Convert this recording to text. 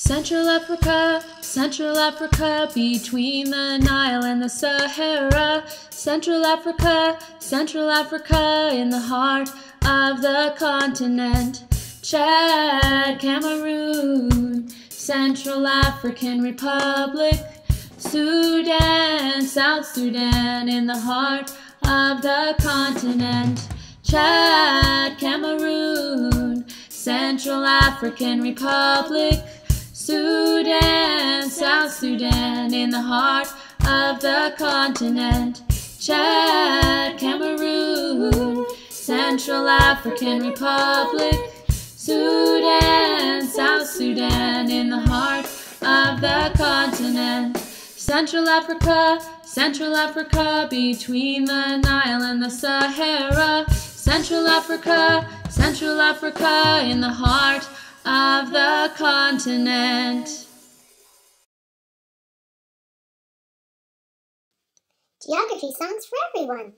Central Africa, Central Africa, between the Nile and the Sahara. Central Africa, Central Africa, in the heart of the continent. Chad, Cameroon, Central African Republic. Sudan, South Sudan, in the heart of the continent. Chad, Cameroon, Central African Republic. Sudan, South Sudan, in the heart of the continent. Chad, Cameroon, Central African Republic. Sudan, South Sudan, in the heart of the continent. Central Africa, Central Africa, between the Nile and the Sahara. Central Africa, Central Africa, in the heart of the continent. Geography songs for everyone.